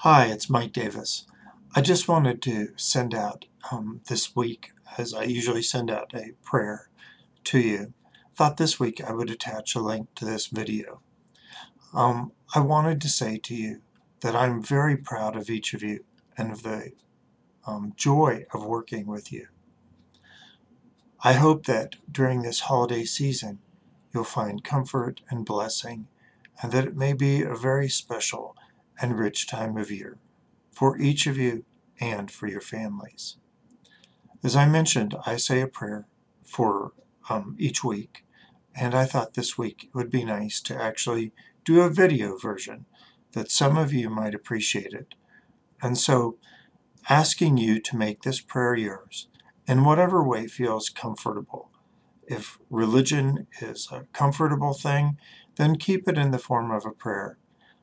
Hi, it's Mike Davis. I just wanted to send out um, this week, as I usually send out a prayer to you. Thought this week I would attach a link to this video. Um, I wanted to say to you that I'm very proud of each of you and of the um, joy of working with you. I hope that during this holiday season you'll find comfort and blessing, and that it may be a very special and rich time of year for each of you and for your families. As I mentioned, I say a prayer for um, each week, and I thought this week it would be nice to actually do a video version that some of you might appreciate it. And so, asking you to make this prayer yours in whatever way feels comfortable. If religion is a comfortable thing, then keep it in the form of a prayer.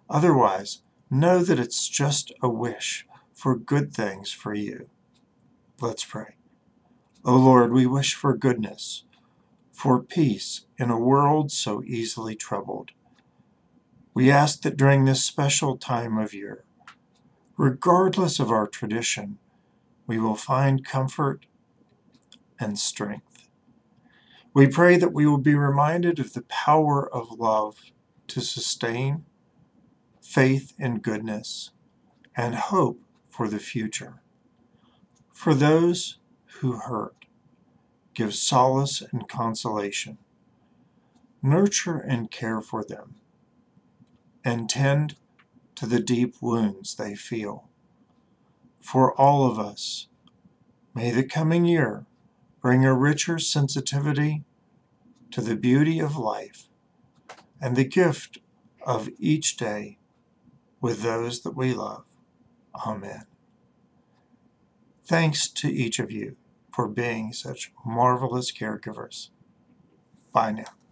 Otherwise, know that it's just a wish for good things for you. Let's pray. O Lord, we wish for goodness, for peace in a world so easily troubled. We ask that during this special time of year, regardless of our tradition, we will find comfort and strength. We pray that we will be reminded of the power of love to sustain faith in goodness and hope for the future. For those who hurt, give solace and consolation. Nurture and care for them, and tend to the deep wounds they feel. For all of us, may the coming year bring a richer sensitivity to the beauty of life and the gift of each day with those that we love. Amen. Thanks to each of you for being such marvelous caregivers. Bye now.